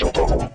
podcast de